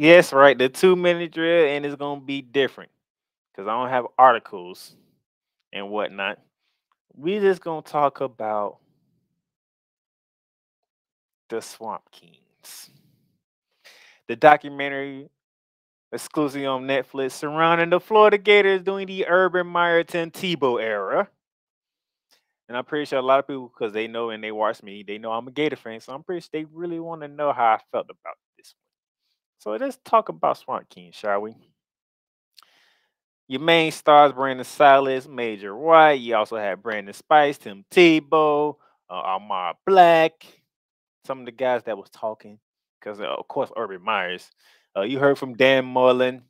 Yes, right. The two minute drill, and it's gonna be different because I don't have articles and whatnot. We just gonna talk about the Swamp Kings, the documentary exclusively on Netflix surrounding the Florida Gators during the Urban Meyer Tim Tebow era. And I'm pretty sure a lot of people, because they know and they watch me, they know I'm a Gator fan. So I'm pretty sure they really want to know how I felt about. So let's talk about Swamp King, shall we? Your main stars, Brandon Siler, Major Wright. You also had Brandon Spikes, Tim Tebow, uh, Ahmad Black, some of the guys that was talking. Because, uh, of course, Urban Meyers. Uh, you heard from Dan Mullen.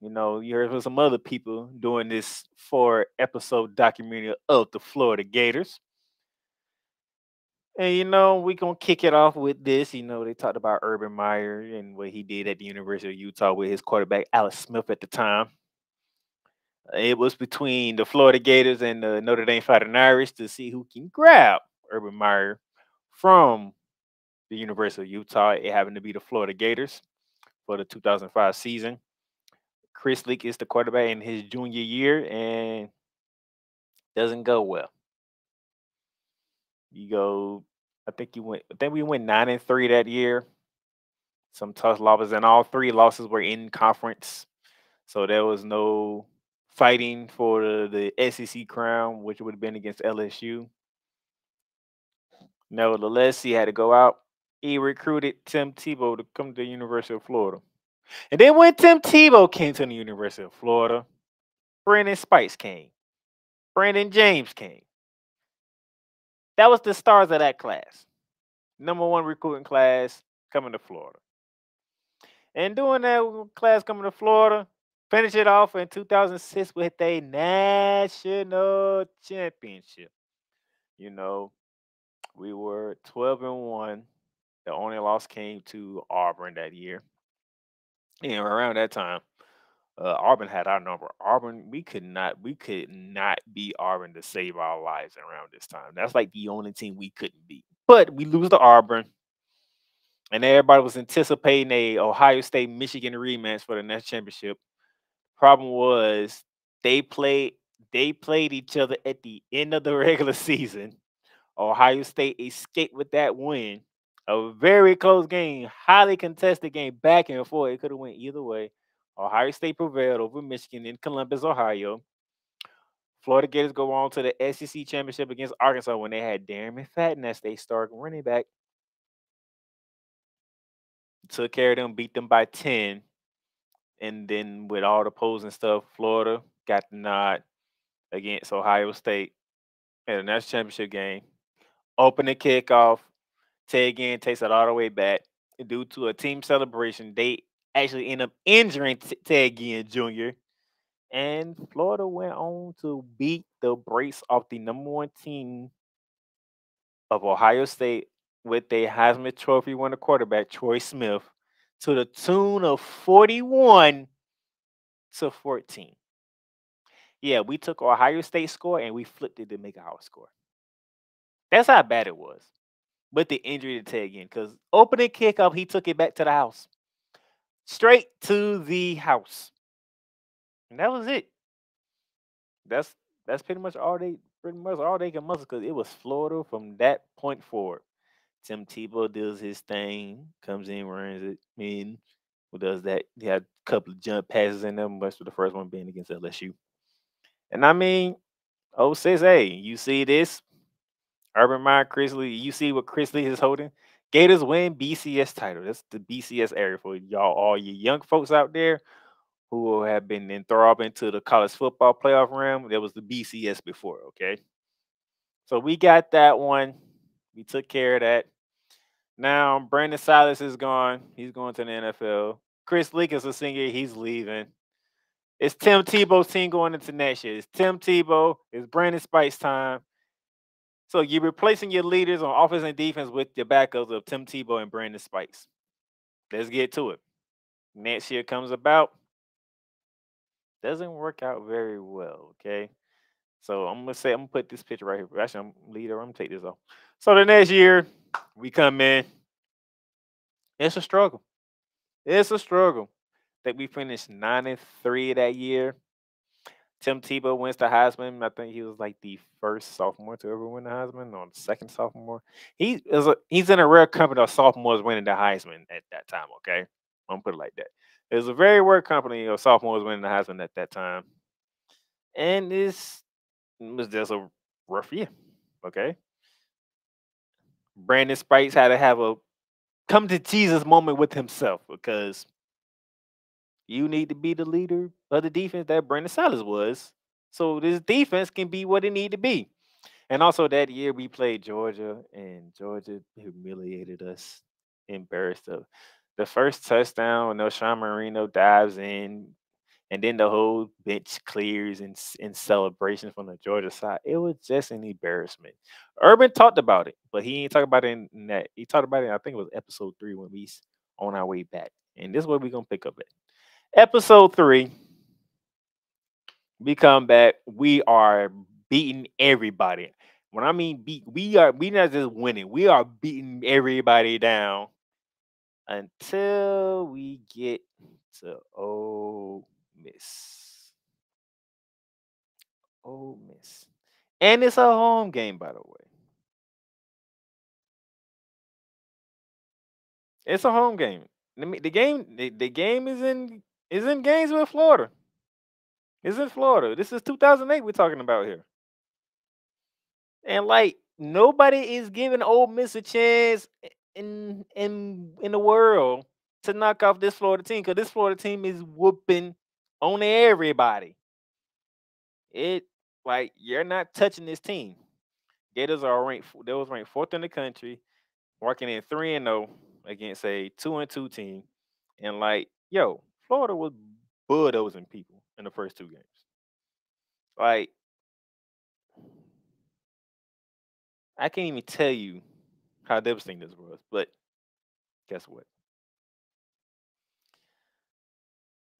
You know, you heard from some other people doing this four episode documentary of the Florida Gators. And you know, we're gonna kick it off with this. You know, they talked about Urban Meyer and what he did at the University of Utah with his quarterback Alex Smith at the time. It was between the Florida Gators and the Notre Dame Fighting Irish to see who can grab Urban Meyer from the University of Utah. It happened to be the Florida Gators for the 2005 season. Chris Leak is the quarterback in his junior year and doesn't go well. You go, I think you went, I think we went nine and three that year. Some tough losses, and all three losses were in conference. So there was no fighting for the, SEC crown, which would have been against LSU. Nevertheless, he had to go out. He recruited Tim Tebow to come to the University of Florida. And then when Tim Tebow came to the University of Florida, Brandon Spikes came. Brandon James came. That was the stars of that class. Number one recruiting class coming to Florida. And doing that class coming to Florida, finish it off in 2006 with a national championship. You know, we were 12 and 1. The only loss came to Auburn that year. And around that time, uh, Auburn had our number. Auburn, we could not, we could not beat Auburn to save our lives around this time. That's like the only team we couldn't beat. But we lose to Auburn, and everybody was anticipating a Ohio State Michigan rematch for the next championship. Problem was they played they played each other at the end of the regular season. Ohio State escaped with that win a very close game, highly contested game, back and forth. It could have went either way. Ohio State prevailed over Michigan in Columbus, Ohio. Florida Gators go on to the SEC championship against Arkansas when they had Darren McFadden as they start running back. Took care of them, beat them by 10. And then with all the polls and stuff, Florida got the nod against Ohio State in the national championship game. Open the kickoff. Ted Ginn takes it all the way back. Due to a team celebration, they actually end up injuring Ted Ginn Jr. And Florida went on to beat the brace off the number one team of Ohio State with a Heisman Trophy winner quarterback, Troy Smith, to the tune of 41 to 14. Yeah, we took Ohio State score and we flipped it to make our score. That's how bad it was but the injury to Ted Ginn. Because opening kickoff, he took it back to the house. Straight to the house. And that was it. That's that's pretty much all they pretty much all they can muster because it was Florida from that point forward. Tim Tebow does his thing, comes in, runs it in, who does that. He had a couple of jump passes in them, most of the first one being against LSU. And I mean, oh says, hey, you see this? Urban Meyer, Chris Leak. You see what Chris Leak is holding? Gators win BCS title. That's the BCS area for y'all, all you young folks out there who have been enthralled into the college football playoff realm. There was the BCS before, okay? So we got that one. We took care of that. Now Brandon Silas is gone. He's going to the NFL. Chris Leak is a senior. He's leaving. It's Tim Tebow's team going into next year. It's Tim Tebow. It's Brandon Spikes time. So you're replacing your leaders on offense and defense with your backups of Tim Tebow and Brandon Spikes. Let's get to it. Next year comes about. Doesn't work out very well. Okay. So I'm gonna say I'm gonna put this picture right here. Actually, I'm leader. I'm gonna take this off. So the next year we come in. It's a struggle. It's a struggle. That we finished nine and three that year. Tim Tebow wins the Heisman. I think he was like the first sophomore to ever win the Heisman, or the second sophomore. He is a, he's in a rare company of sophomores winning the Heisman at that time. Okay, I'm gonna put it like that. It was a very rare company of sophomores winning the Heisman at that time, and this was just a rough year. Okay, Brandon Spikes had to have a come to Jesus moment with himself because you need to be the leader of the defense that Brandon Siler was. So this defense can be what it need to be. And also that year we played Georgia and Georgia humiliated us, embarrassed us. The first touchdown, Knowshon Moreno dives in, and then the whole bench clears in, in celebration from the Georgia side. It was just an embarrassment. Urban talked about it, but he ain't talk about it in, that. He talked about it, I think it was episode three when we on our way back. And this is where we're gonna pick up at. Episode three. We come back. We are beating everybody. When I mean beat, we are we not just winning, we are beating everybody down until we get to Ole Miss. Ole Miss. And it's a home game, by the way. It's a home game. The game, the, the game is in is in Gainesville, Florida. Is in Florida. This is 2008 we're talking about here. And like nobody is giving Ole Miss a chance in in in the world to knock off this Florida team because this Florida team is whooping on everybody. It like you're not touching this team. Gators are ranked. They was ranked fourth in the country, working in three and zero oh against a two and two team, and like yo, Florida was bulldozing people in the first two games. Like I can't even tell you how devastating this was, but guess what?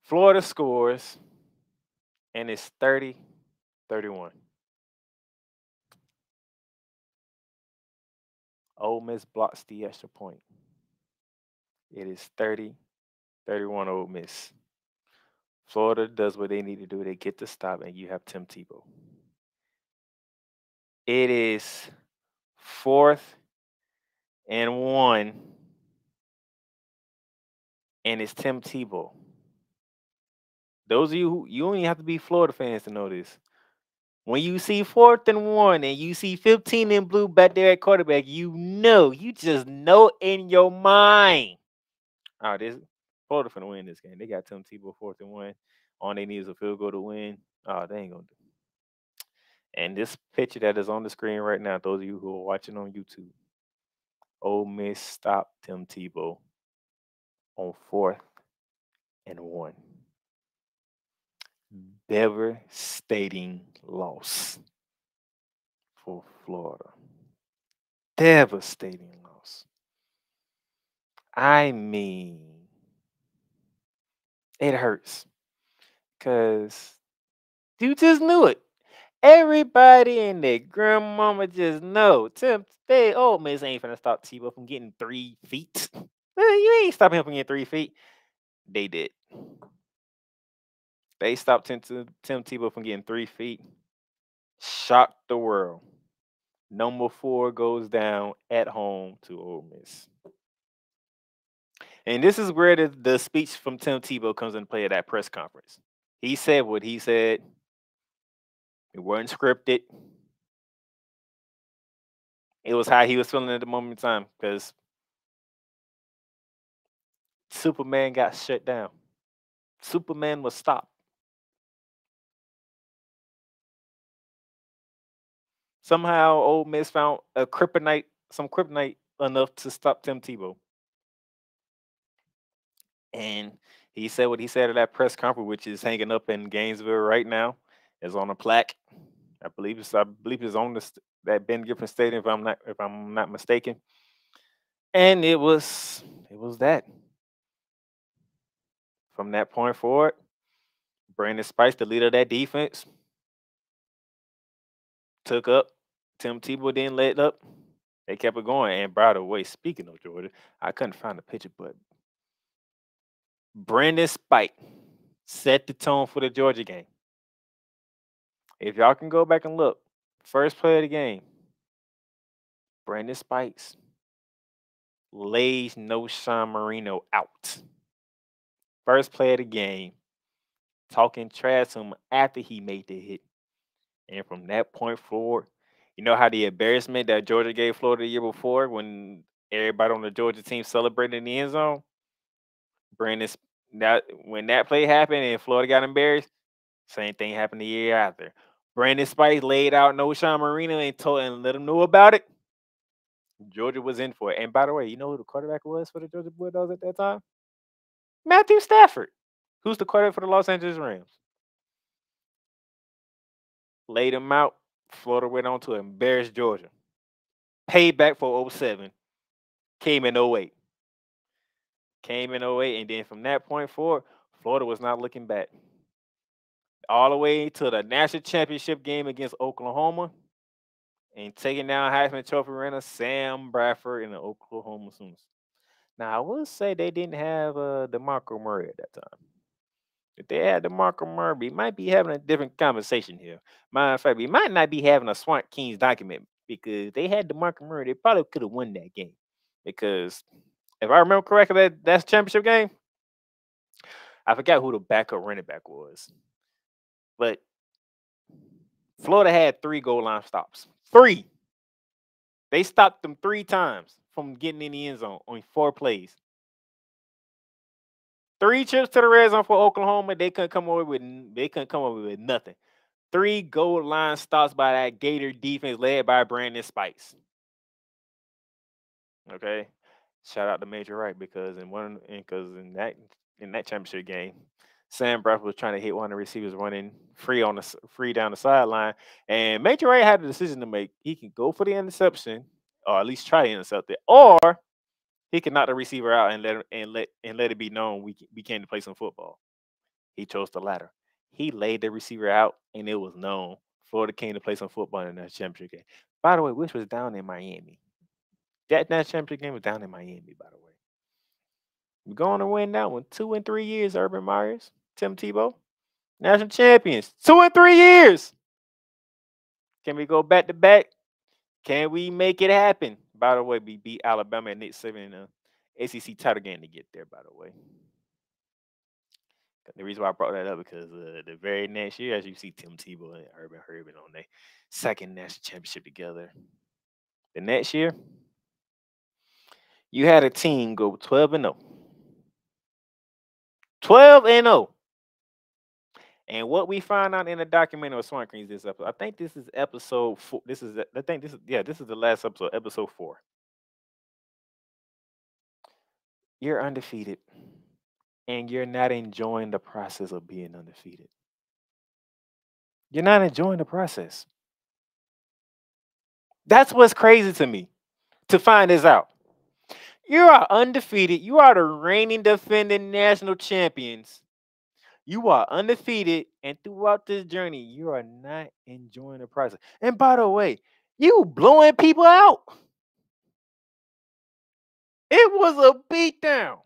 Florida scores and it's 30 31. Ole Miss blocks the extra point. It is 30 31 Ole Miss. Florida does what they need to do. They get the stop, and you have Tim Tebow. It is fourth and one, and it's Tim Tebow. Those of you who you only have to be Florida fans to know this. When you see fourth and one and you see 15 in blue back there at quarterback, you know, you just know in your mind. Oh, this Florida finna win this game. They got Tim Tebow fourth and one. All they need is a field goal to win. Oh, they ain't gonna do. And this picture that is on the screen right now, those of you who are watching on YouTube, Ole Miss stopped Tim Tebow on fourth and one. Devastating loss for Florida. Devastating loss. I mean, it hurts because you just knew it. Everybody and their grandmama just know. Tim, they Ole Miss ain't finna stop Tebow from getting three feet. You ain't stopping him from getting three feet. They did. They stopped Tim, Tim Tebow from getting three feet. Shocked the world. Number four goes down at home to Ole Miss. And this is where the, the speech from Tim Tebow comes into play at that press conference. He said what he said. It wasn't scripted. It was how he was feeling at the moment in time because Superman got shut down. Superman was stopped. Somehow, Ole Miss found a kryptonite, some kryptonite enough to stop Tim Tebow. And he said what he said at that press conference, which is hanging up in Gainesville right now, is on a plaque. I believe it's I believe it's on that Ben Griffin Stadium, if I'm not if I'm not mistaken. And it was it was that. From that point forward, Brandon Spikes, the leader of that defense, took up. Tim Tebow didn't let up. They kept it going. And by the way, speaking of Georgia, I couldn't find the picture, but Brandon Spike set the tone for the Georgia game. If y'all can go back and look, first play of the game, Brandon Spikes lays Knowshon Moreno out. First play of the game, talking trash to him after he made the hit. And from that point forward, you know how the embarrassment that Georgia gave Florida the year before when everybody on the Georgia team celebrated in the end zone? Brandon, that when that play happened and Florida got embarrassed, same thing happened the year after. Brandon Spikes laid out Knowshon Moreno and told and let him know about it. Georgia was in for it. And by the way, you know who the quarterback was for the Georgia Bulldogs at that time? Matthew Stafford, who's the quarterback for the Los Angeles Rams. Laid him out. Florida went on to embarrass Georgia. Payback for 07. Came in 08. Came in 08. And then from that point forward, Florida was not looking back. All the way to the national championship game against Oklahoma and taking down Heisman Trophy winner Sam Bradford in the Oklahoma Sooners. Now I will say they didn't have uh DeMarco Murray at that time. If they had DeMarco Murray, we might be having a different conversation here. Matter of fact, we might not be having a Swamp Kings document because they had DeMarco Murray, they probably could have won that game. Because if I remember correctly, that that's championship game. I forgot who the backup running back was. But Florida had three goal line stops. Three. They stopped them three times from getting in the end zone on four plays. Three trips to the red zone for Oklahoma. They couldn't come away with they couldn't come away with nothing. Three goal line stops by that Gator defense led by Brandon Spikes. Okay. Shout out to Major Wright because in one because in that in that championship game, Sam Bradford was trying to hit one of the receivers running free on the free down the sideline, and Major Wright had a decision to make. He can go for the interception, or at least try to intercept it, or he can knock the receiver out and let and let and let it be known we we came to play some football. He chose the latter. He laid the receiver out, and it was known Florida came to play some football in that championship game. By the way, which was down in Miami. That that championship game was down in Miami. By the way. We're going to win that one. Two and three years, Urban Meyers, Tim Tebow. National champions. Two and three years. Can we go back to back? Can we make it happen? By the way, we beat Alabama and Nick Saban in the ACC title game to get there, by the way. The reason why I brought that up because uh, the very next year, as you see Tim Tebow and Urban Herbin on their second national championship together. The next year, you had a team go 12 and 0. 12 and 0. And what we find out in the documentary of Swamp Kings this episode, I think this is episode four. This is I think this is yeah, this is the last episode, episode four. You're undefeated, and you're not enjoying the process of being undefeated. You're not enjoying the process. That's what's crazy to me to find this out. You are undefeated. You are the reigning defending national champions. You are undefeated, and throughout this journey, you are not enjoying the process. And by the way, you blowing people out. It was a beatdown,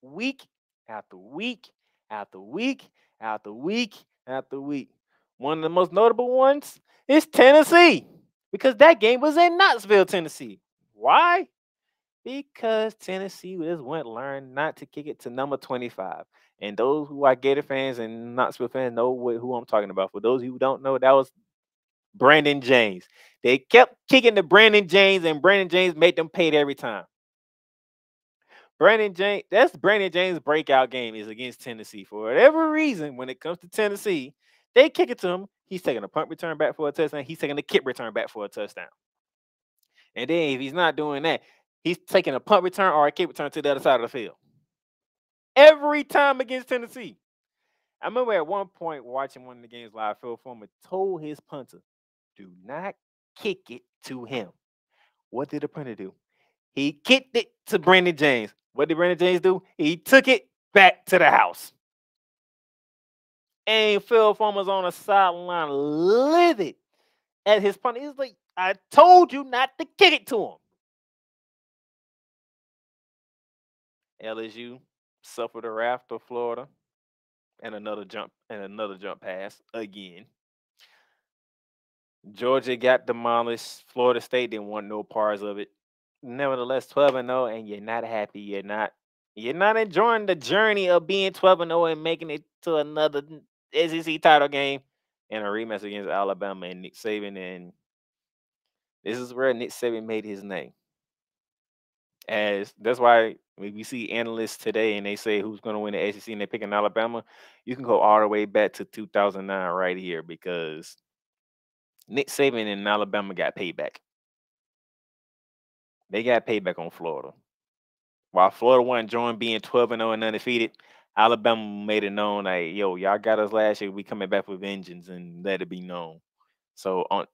week after week after week after week after week. One of the most notable ones is Tennessee, because that game was in Knoxville, Tennessee. Why? Because Tennessee just went learn not to kick it to number 25. And those who are Gator fans and Knoxville fans know what, who I'm talking about. For those who don't know, that was Brandon James. They kept kicking to Brandon James, and Brandon James made them pay every time. Brandon James, that's Brandon James' breakout game is against Tennessee. For whatever reason, when it comes to Tennessee, they kick it to him. He's taking a punt return back for a touchdown. He's taking a kick return back for a touchdown. And then if he's not doing that, he's taking a punt return or a kick return to the other side of the field. Every time against Tennessee. I remember at one point watching one of the games live, Phil Fulmer told his punter, do not kick it to him. What did the punter do? He kicked it to Brandon James. What did Brandon James do? He took it back to the house. And Phil Fulmer's on the sideline livid at his punter. He's like, I told you not to kick it to him. LSU suffered a raft of Florida and another jump and another jump pass again. Georgia got demolished. Florida State didn't want no parts of it. Nevertheless, 12 and 0, and you're not happy. You're not you're not enjoying the journey of being 12 and 0 and making it to another SEC title game and a rematch against Alabama and Nick Saban. And this is where Nick Saban made his name. As that's why when we see analysts today and they say who's going to win the SEC and they're picking Alabama, you can go all the way back to 2009 right here because Nick Saban and Alabama got payback. They got payback on Florida. While Florida wasn't enjoying being 12 and 0 and undefeated, Alabama made it known like, yo, y'all got us last year. We coming back with vengeance and let it be known. So on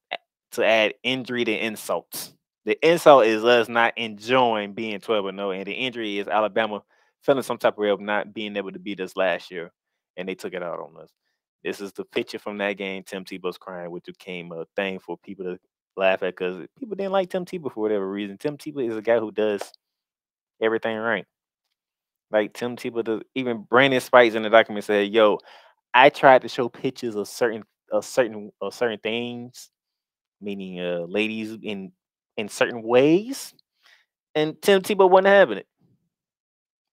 to add injury to insults. The insult is us not enjoying being 12 and 0, and the injury is Alabama feeling some type of way of not being able to beat us last year, and they took it out on us. This is the picture from that game. Tim Tebow's crying, which became a thing for people to laugh at because people didn't like Tim Tebow for whatever reason. Tim Tebow is a guy who does everything right. Like Tim Tebow does. Even Brandon Spikes in the document said, "Yo, I tried to show pictures of certain of certain of certain things, meaning uh ladies in in certain ways, and Tim Tebow wasn't having it.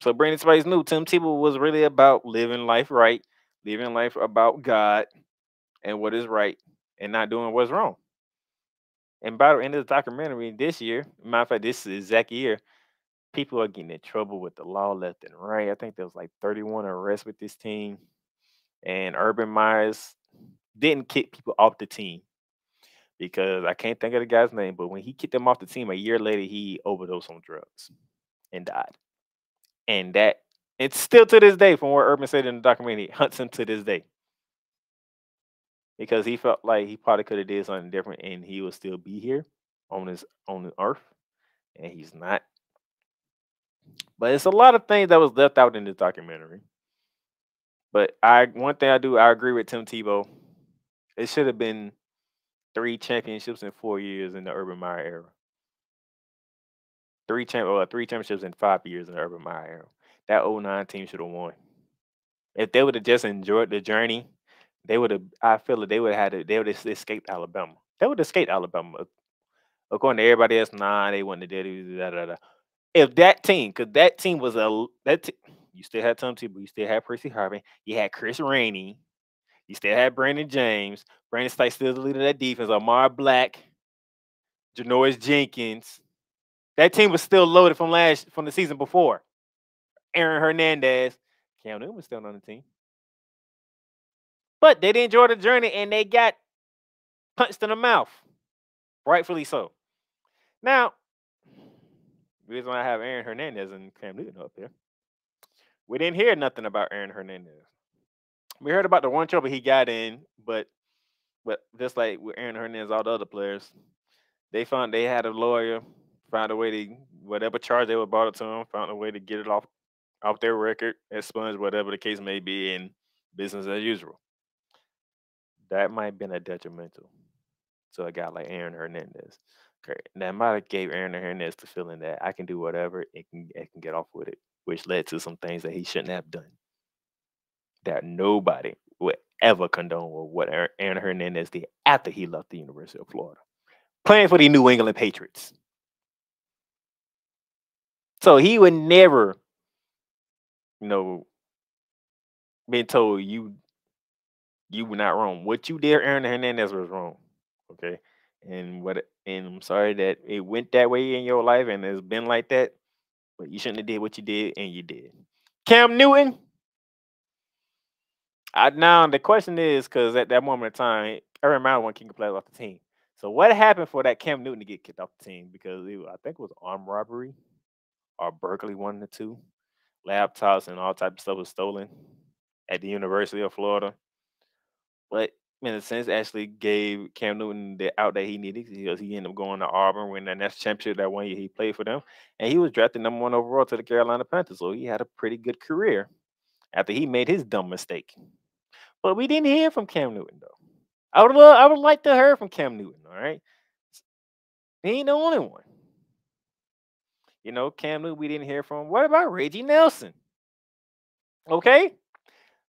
So Brandon Spikes knew Tim Tebow was really about living life right, living life about God and what is right, and not doing what's wrong. And by the end of the documentary this year, matter of fact, this is exact year, people are getting in trouble with the law left and right. I think there was like 31 arrests with this team. And Urban Meyers didn't kick people off the team because I can't think of the guy's name, but when he kicked him off the team a year later, he overdosed on drugs and died. And that it's still to this day, from what Urban said in the documentary, hunts him to this day. Because he felt like he probably could have did something different and he would still be here on this on the earth. And he's not. But it's a lot of things that was left out in this documentary. But I one thing I do, I agree with Tim Tebow. It should have been three championships in four years in the Urban Meyer era. Three champ, well, uh, three championships in five years in the Urban Meyer era. That 09 team should have won. If they would have just enjoyed the journey, they would have. I feel that they would have had. To, they would have escaped Alabama. They would have escaped Alabama. Uh, according to everybody else, nah, they wouldn't have did it. If that team, because that team was a that t- you still had Tom Tebow, you still had Percy Harvin, you had Chris Rainey, you still had Brandon James. Brandon Spikes still the leader of that defense. Ahmad Black, Janoris Jenkins. That team was still loaded from last from the season before. Aaron Hernandez. Cam Newton was still on the team. But they didn't enjoy the journey and they got punched in the mouth. Rightfully so. Now, the reason why I have Aaron Hernandez and Cam Newton up here, we didn't hear nothing about Aaron Hernandez we heard about the one trouble he got in, but but just like with Aaron Hernandez, all the other players, they found they had a lawyer, found a way to whatever charge they were brought to him, found a way to get it off off their record, expunged, whatever the case may be, in business as usual. That might have been a detrimental to a guy like Aaron Hernandez. Okay. That might have gave Aaron Hernandez the feeling that I can do whatever and can, and can get off with it, which led to some things that he shouldn't have done that nobody would ever condone what Aaron Hernandez did after he left the University of Florida, playing for the New England Patriots. So he would never, you know, been told you you were not wrong. What you did, Aaron Hernandez, was wrong. Okay. And what and I'm sorry that it went that way in your life and it's been like that. But you shouldn't have did what you did, and you did. Cam Newton, I now the question is because at that moment in time, Aaron Mount one king players off the team. So what happened for that Cam Newton to get kicked off the team? Because it, I think it was armed robbery or Berkeley one of the two. Laptops and all type of stuff was stolen at the University of Florida. But in a sense, actually gave Cam Newton the out that he needed because he ended up going to Auburn, winning that national championship that one year he played for them. And he was drafted number one overall to the Carolina Panthers. So he had a pretty good career after he made his dumb mistake. But we didn't hear from Cam Newton though. I would love, I would like to hear from Cam Newton. All right, he ain't the only one. You know, Cam Newton we didn't hear from. What about Reggie Nelson? Okay?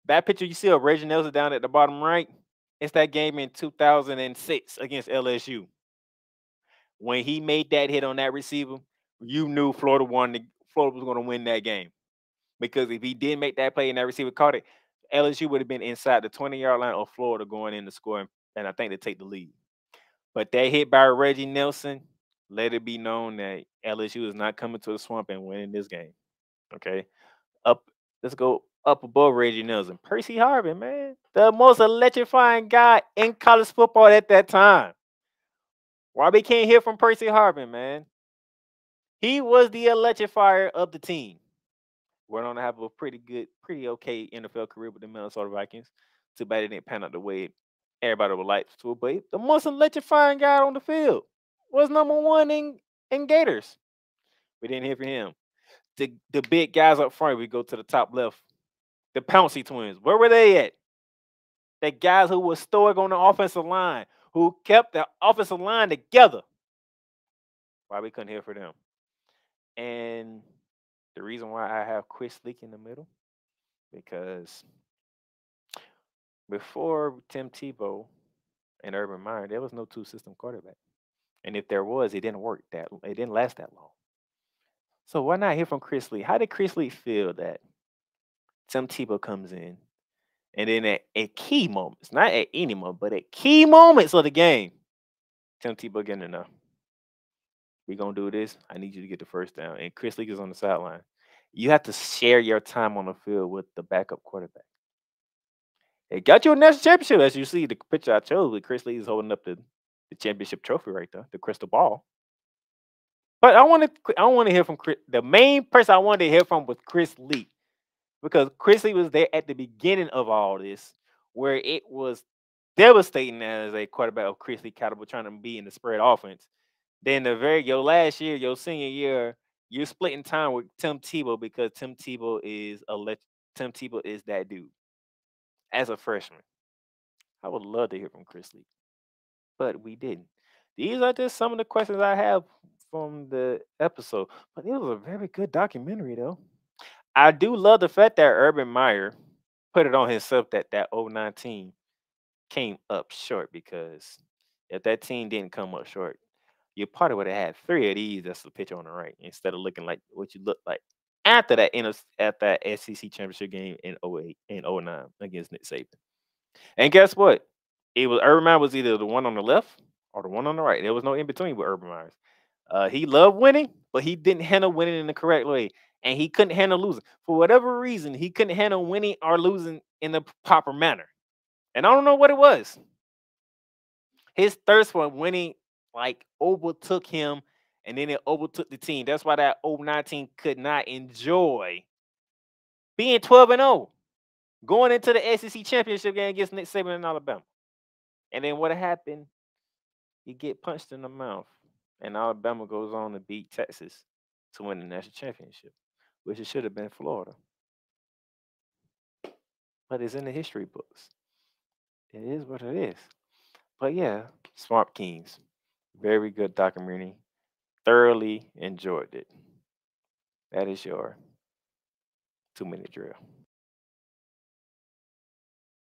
That picture you see of Reggie Nelson down at the bottom right, it's that game in 2006 against LSU. When he made that hit on that receiver, you knew Florida won Florida was going to win that game. Because if he didn't make that play and that receiver caught it, LSU would have been inside the 20 yard line of Florida going in to score, and I think they take the lead. But that hit by Reggie Nelson, let it be known that LSU is not coming to the swamp and winning this game. Okay. Up, let's go up above Reggie Nelson. Percy Harvin, man, the most electrifying guy in college football at that time. Why we can't hear from Percy Harvin, man? He was the electrifier of the team. Went on to have a pretty good, pretty okay NFL career with the Minnesota Vikings. Too bad it didn't pan out the way everybody would like to. But the most electrifying guy on the field was number one in, in Gators. We didn't hear from him. The the big guys up front, we go to the top left. The Pouncey twins. Where were they at? The guys who were stoic on the offensive line, who kept the offensive line together. Why we couldn't hear from them. And the reason why I have Chris Leak in the middle, because before Tim Tebow and Urban Meyer, there was no two system quarterback. And if there was, it didn't work that it didn't last that long. So why not hear from Chris Leak? How did Chris Leak feel that Tim Tebow comes in and then at, at key moments, not at any moment, but at key moments of the game, Tim Tebow getting enough. We're gonna do this. I need you to get the first down. And Chris Leak is on the sideline. You have to share your time on the field with the backup quarterback. It got you a national championship, as you see the picture I chose with Chris Leak is holding up the the championship trophy right there, the crystal ball. But I wanted I want to hear from Chris. The main person I wanted to hear from was Chris Leak, because Chris Leak was there at the beginning of all this, where it was devastating as a quarterback of Chris Leak caliber trying to be in the spread offense. Then the very your last year, your senior year, you're splitting time with Tim Tebow because Tim Tebow is a let Tim Tebow is that dude. As a freshman, I would love to hear from Chris Leak but we didn't. These are just some of the questions I have from the episode. But it was a very good documentary, though. I do love the fact that Urban Meyer put it on himself that that 019 came up short because if that team didn't come up short, you probably would have had three of these. That's the picture on the right instead of looking like what you look like after that in at that SEC championship game in 08 and 09 against Nick Saban. And guess what? it was Urban Meyer was either the one on the left or the one on the right. There was no in between with Urban Meyer. Uh, he loved winning, but he didn't handle winning in the correct way, and he couldn't handle losing for whatever reason. He couldn't handle winning or losing in the proper manner, and I don't know what it was. His thirst for winning like overtook him, and then it overtook the team. That's why that 19 could not enjoy being 12 and 0, going into the SEC championship game against Nick Saban in Alabama. And then what happened? You get punched in the mouth, and Alabama goes on to beat Texas to win the national championship, which it should have been Florida. But it's in the history books. It is what it is. But yeah, Swamp Kings, very good documentary. Thoroughly enjoyed it. That is your two minute drill.